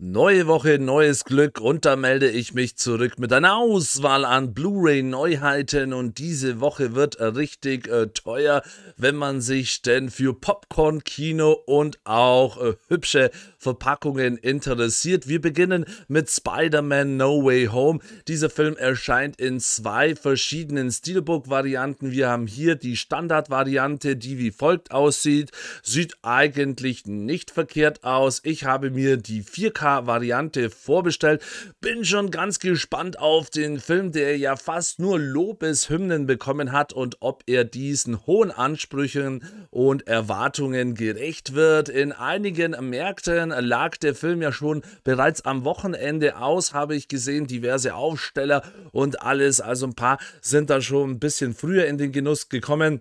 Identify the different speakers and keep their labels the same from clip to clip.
Speaker 1: Neue Woche, neues Glück und da melde ich mich zurück mit einer Auswahl an Blu-ray-Neuheiten und diese Woche wird richtig äh, teuer, wenn man sich denn für Popcorn-Kino und auch äh, hübsche Verpackungen interessiert. Wir beginnen mit Spider-Man No Way Home. Dieser Film erscheint in zwei verschiedenen Steelbook-Varianten. Wir haben hier die Standard-Variante, die wie folgt aussieht. Sieht eigentlich nicht verkehrt aus. Ich habe mir die 4K variante vorbestellt. Bin schon ganz gespannt auf den Film, der ja fast nur Lobeshymnen bekommen hat und ob er diesen hohen Ansprüchen und Erwartungen gerecht wird. In einigen Märkten lag der Film ja schon bereits am Wochenende aus, habe ich gesehen, diverse Aufsteller und alles. Also ein paar sind da schon ein bisschen früher in den Genuss gekommen.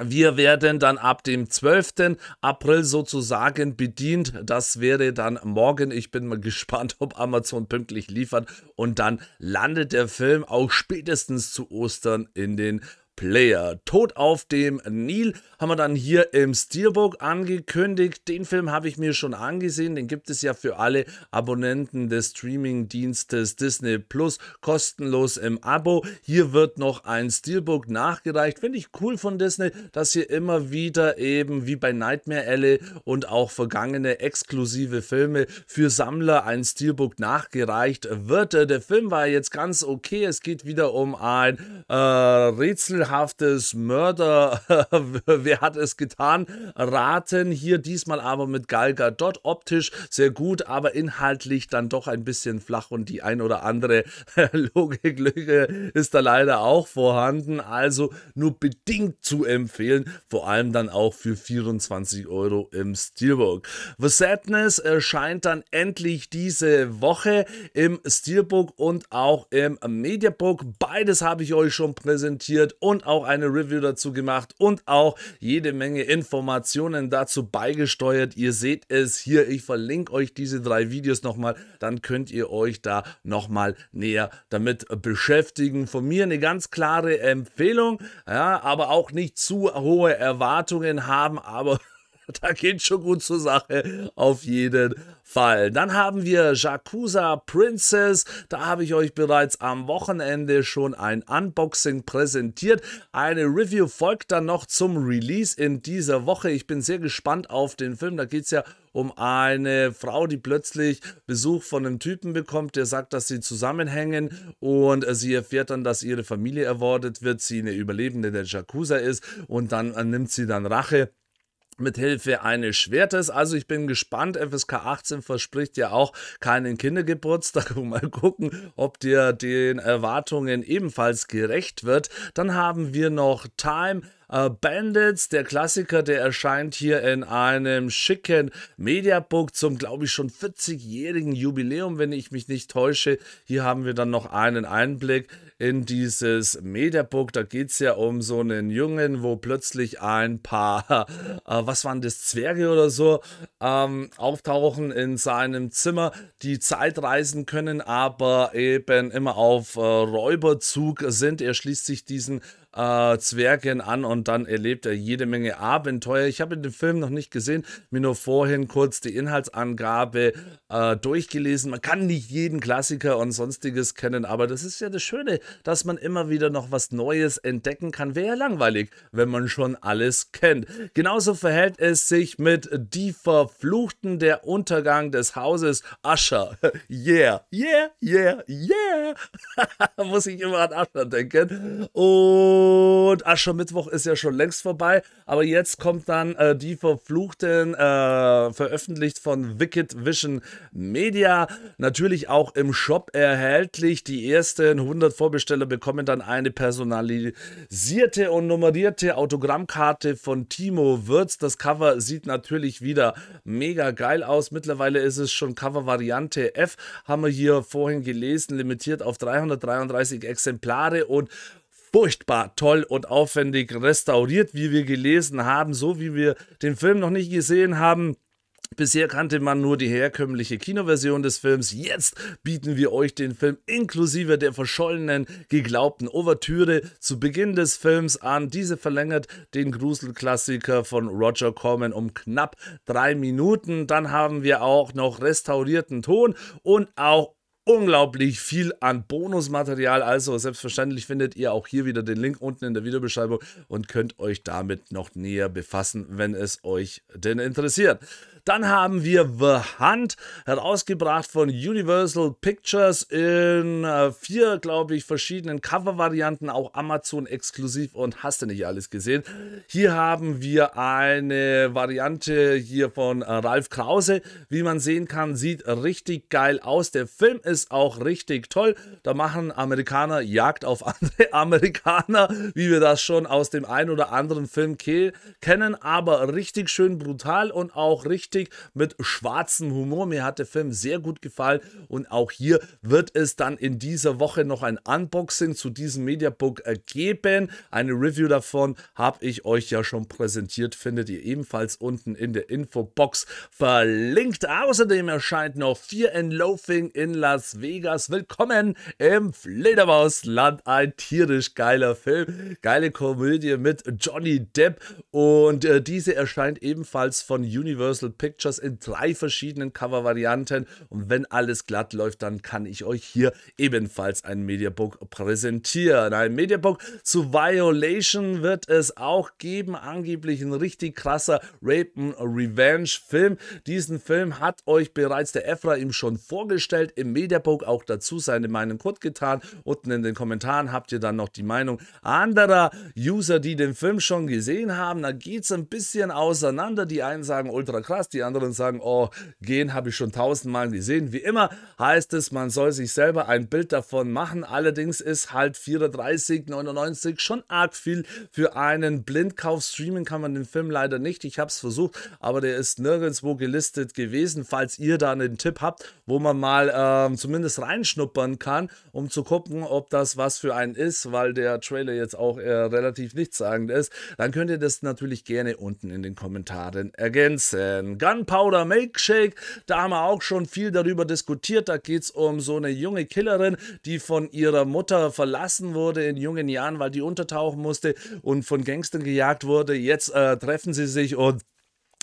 Speaker 1: Wir werden dann ab dem 12. April sozusagen bedient. Das wäre dann morgen. Ich bin mal gespannt, ob Amazon pünktlich liefert. Und dann landet der Film auch spätestens zu Ostern in den Player. Tod auf dem Nil haben wir dann hier im Steelbook angekündigt. Den Film habe ich mir schon angesehen. Den gibt es ja für alle Abonnenten des Streaming-Dienstes Disney Plus kostenlos im Abo. Hier wird noch ein Steelbook nachgereicht. Finde ich cool von Disney, dass hier immer wieder eben wie bei Nightmare Alley und auch vergangene exklusive Filme für Sammler ein Steelbook nachgereicht wird. Der Film war jetzt ganz okay. Es geht wieder um ein äh, Rätsel rätselhaftes Mörder, wer hat es getan, raten. Hier diesmal aber mit Gal Gadot, optisch sehr gut, aber inhaltlich dann doch ein bisschen flach und die ein oder andere Logiklücke ist da leider auch vorhanden. Also nur bedingt zu empfehlen, vor allem dann auch für 24 Euro im Steelbook. The Sadness erscheint dann endlich diese Woche im Steelbook und auch im Mediabook. Beides habe ich euch schon präsentiert und und auch eine Review dazu gemacht und auch jede Menge Informationen dazu beigesteuert. Ihr seht es hier, ich verlinke euch diese drei Videos nochmal, dann könnt ihr euch da nochmal näher damit beschäftigen. Von mir eine ganz klare Empfehlung, ja, aber auch nicht zu hohe Erwartungen haben, aber da geht schon gut zur Sache, auf jeden Fall. Dann haben wir Jakuza Princess. Da habe ich euch bereits am Wochenende schon ein Unboxing präsentiert. Eine Review folgt dann noch zum Release in dieser Woche. Ich bin sehr gespannt auf den Film. Da geht es ja um eine Frau, die plötzlich Besuch von einem Typen bekommt, der sagt, dass sie zusammenhängen und sie erfährt dann, dass ihre Familie erwordet wird, sie eine Überlebende der Jakuza ist und dann nimmt sie dann Rache mit Hilfe eines Schwertes. Also ich bin gespannt. FSK 18 verspricht ja auch keinen Kindergeburtstag. Mal gucken, ob der den Erwartungen ebenfalls gerecht wird. Dann haben wir noch Time Uh, Bandits, der Klassiker, der erscheint hier in einem schicken Mediabook zum, glaube ich, schon 40-jährigen Jubiläum, wenn ich mich nicht täusche. Hier haben wir dann noch einen Einblick in dieses Mediabook. Da geht es ja um so einen Jungen, wo plötzlich ein paar, äh, was waren das, Zwerge oder so, ähm, auftauchen in seinem Zimmer, die Zeit reisen können, aber eben immer auf äh, Räuberzug sind. Er schließt sich diesen äh, Zwergen an und dann erlebt er jede Menge Abenteuer. Ich habe den Film noch nicht gesehen, mir nur vorhin kurz die Inhaltsangabe äh, durchgelesen. Man kann nicht jeden Klassiker und sonstiges kennen, aber das ist ja das Schöne, dass man immer wieder noch was Neues entdecken kann. Wäre ja langweilig, wenn man schon alles kennt. Genauso verhält es sich mit Die Verfluchten, der Untergang des Hauses Ascher. yeah, yeah, yeah, yeah. Muss ich immer an Ascher denken. Und und Aschermittwoch ist ja schon längst vorbei, aber jetzt kommt dann äh, die Verfluchten, äh, veröffentlicht von Wicked Vision Media. Natürlich auch im Shop erhältlich. Die ersten 100 Vorbesteller bekommen dann eine personalisierte und nummerierte Autogrammkarte von Timo Würz. Das Cover sieht natürlich wieder mega geil aus. Mittlerweile ist es schon Cover-Variante F, haben wir hier vorhin gelesen, limitiert auf 333 Exemplare und furchtbar toll und aufwendig restauriert, wie wir gelesen haben, so wie wir den Film noch nicht gesehen haben Bisher kannte man nur die herkömmliche Kinoversion des Films. Jetzt bieten wir euch den Film inklusive der verschollenen, geglaubten Ouvertüre zu Beginn des Films an. Diese verlängert den Gruselklassiker von Roger Corman um knapp drei Minuten. Dann haben wir auch noch restaurierten Ton und auch unglaublich viel an Bonusmaterial. Also selbstverständlich findet ihr auch hier wieder den Link unten in der Videobeschreibung und könnt euch damit noch näher befassen, wenn es euch denn interessiert. Dann haben wir The Hunt, herausgebracht von Universal Pictures in äh, vier, glaube ich, verschiedenen Cover-Varianten, auch Amazon exklusiv und hast du nicht alles gesehen. Hier haben wir eine Variante hier von äh, Ralf Krause. Wie man sehen kann, sieht richtig geil aus. Der Film ist auch richtig toll. Da machen Amerikaner Jagd auf andere Amerikaner, wie wir das schon aus dem einen oder anderen Film kennen, aber richtig schön brutal und auch richtig lustig mit schwarzem Humor. Mir hat der Film sehr gut gefallen und auch hier wird es dann in dieser Woche noch ein Unboxing zu diesem Mediabook geben. Eine Review davon habe ich euch ja schon präsentiert, findet ihr ebenfalls unten in der Infobox verlinkt. Außerdem erscheint noch Fear and Loafing in Las Vegas. Willkommen im Fledermausland. Ein tierisch geiler Film, geile Komödie mit Johnny Depp und äh, diese erscheint ebenfalls von Universal Pictures in drei verschiedenen Cover-Varianten. Und wenn alles glatt läuft, dann kann ich euch hier ebenfalls ein Mediabook präsentieren. Ein Mediabook zu Violation wird es auch geben. Angeblich ein richtig krasser Rape Revenge Film. Diesen Film hat euch bereits der Ephraim schon vorgestellt im Mediabook. Auch dazu seine Meinung kundgetan. Unten in den Kommentaren habt ihr dann noch die Meinung anderer User, die den Film schon gesehen haben. Da geht es ein bisschen auseinander. Die einen sagen ultra krass, die anderen sagen, oh, gehen habe ich schon tausendmal gesehen. Wie immer heißt es, man soll sich selber ein Bild davon machen. Allerdings ist halt 34,99 schon arg viel für einen Blindkauf. Streamen kann man den Film leider nicht. Ich habe es versucht, aber der ist nirgendwo gelistet gewesen. Falls ihr da einen Tipp habt, wo man mal äh, zumindest reinschnuppern kann, um zu gucken, ob das was für einen ist, weil der Trailer jetzt auch äh, relativ nichtssagend ist, dann könnt ihr das natürlich gerne unten in den Kommentaren ergänzen. Gunpowder Milkshake. Da haben wir auch schon viel darüber diskutiert. Da geht es um so eine junge Killerin, die von ihrer Mutter verlassen wurde in jungen Jahren, weil die untertauchen musste und von Gangstern gejagt wurde. Jetzt äh, treffen sie sich und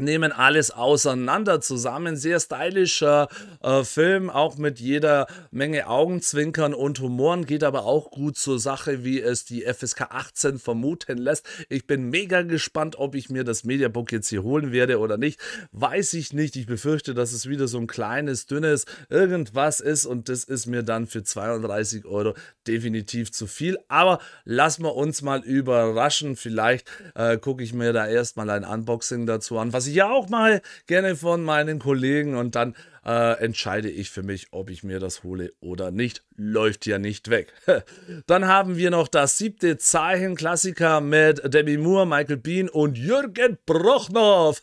Speaker 1: nehmen alles auseinander zusammen. Sehr stylischer äh, Film, auch mit jeder Menge Augenzwinkern und Humoren, geht aber auch gut zur Sache, wie es die FSK 18 vermuten lässt. Ich bin mega gespannt, ob ich mir das Mediabook jetzt hier holen werde oder nicht. Weiß ich nicht. Ich befürchte, dass es wieder so ein kleines, dünnes irgendwas ist und das ist mir dann für 32 Euro definitiv zu viel. Aber lassen wir uns mal überraschen. Vielleicht äh, gucke ich mir da erstmal ein Unboxing dazu an, was ich ja auch mal gerne von meinen Kollegen und dann äh, entscheide ich für mich, ob ich mir das hole oder nicht. Läuft ja nicht weg. Dann haben wir noch das siebte Zeichenklassiker mit Debbie Moore, Michael Bean und Jürgen Prochnow.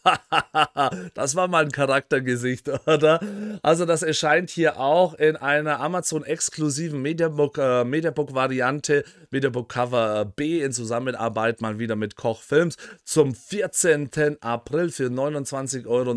Speaker 1: das war mal ein Charaktergesicht, oder? Also das erscheint hier auch in einer Amazon-exklusiven Mediabook-Variante, äh, Mediabook Mediabook-Cover B in Zusammenarbeit mal wieder mit Koch Films zum 14. April für 29,99 Euro.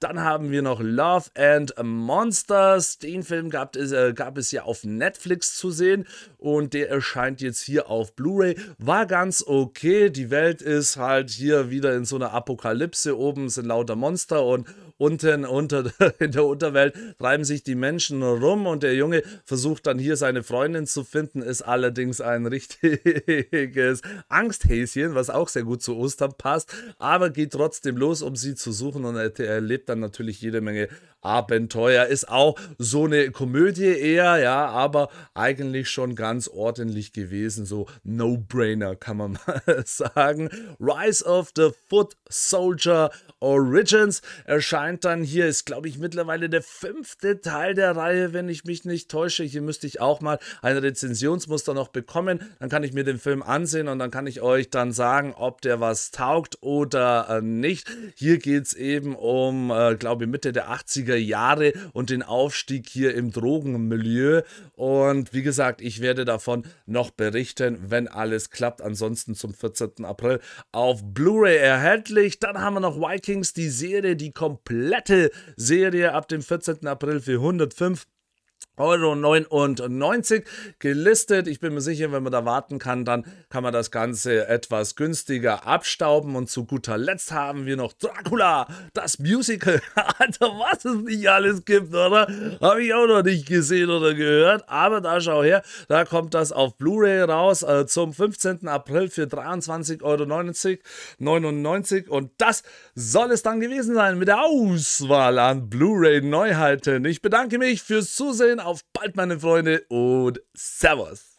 Speaker 1: Dann haben wir noch Love and Monsters. Den Film gab äh, gab es ja auf Netflix zu sehen und der erscheint jetzt hier auf Blu-ray. War ganz okay. Die Welt ist halt hier wieder in so einer Apokalypse. Oben sind lauter Monster und unten unter, in der Unterwelt treiben sich die Menschen rum und der Junge versucht dann hier seine Freundin zu finden, ist allerdings ein richtiges Angsthäschen, was auch sehr gut zu Ostern passt, aber geht trotzdem los, um sie zu suchen und er erlebt dann natürlich jede Menge Abenteuer. Ist auch so eine Komödie eher, ja, aber eigentlich schon ganz ordentlich gewesen. So No-Brainer kann man mal sagen. Rise of the Foot Soldier Origins erscheint dann hier, ist glaube ich mittlerweile der fünfte Teil der Reihe, wenn ich mich nicht täusche. Hier müsste ich auch mal ein Rezensionsmuster noch bekommen. Dann kann ich mir den Film ansehen und dann kann ich euch dann sagen, ob der was taugt oder äh, nicht. Hier geht es eben um, äh, glaube ich, Mitte der 80er 70er Jahre und den Aufstieg hier im Drogenmilieu. Und wie gesagt, ich werde davon noch berichten, wenn alles klappt. Ansonsten zum 14. April auf Blu-ray erhältlich. Dann haben wir noch Vikings, die Serie, die komplette Serie ab dem 14. April für 105 Euro 99 gelistet. Ich bin mir sicher, wenn man da warten kann, dann kann man das Ganze etwas günstiger abstauben. Und zu guter Letzt haben wir noch Dracula, das Musical. Alter, was es nicht alles gibt, oder? Habe ich auch noch nicht gesehen oder gehört. Aber da schau her, da kommt das auf Blu-ray raus äh, zum 15. April für 23,99 Euro 99. Und das soll es dann gewesen sein mit der Auswahl an Blu-ray-Neuheiten. Ich bedanke mich fürs Zusehen auf bald, meine Freunde, und Servus.